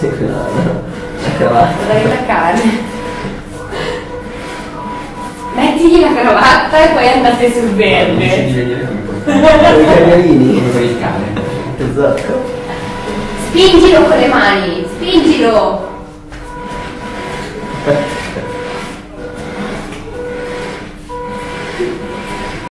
segue la, la cravatta. Da rilaccare. Mettigli la cravatta e poi andate sul verde. Con I cagnolini. Per il cane. Esatto. Spingilo con le mani, spingilo!